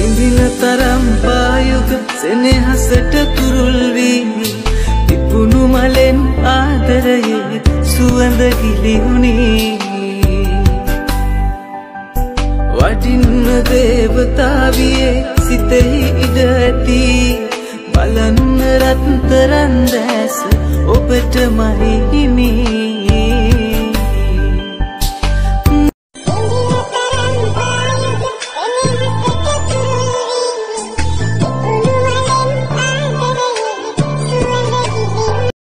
සිඳින තරම් පායුග සෙනෙහසට තුරුල් වී පිපුණු මලෙන් ආදරයේ සුවඳ ගිලිහුණේ. වටින්න දේවතාවියේ සිතෙහි ඉඩ ඇති. බලන්න රත්තරන් දැස ඔබටමයි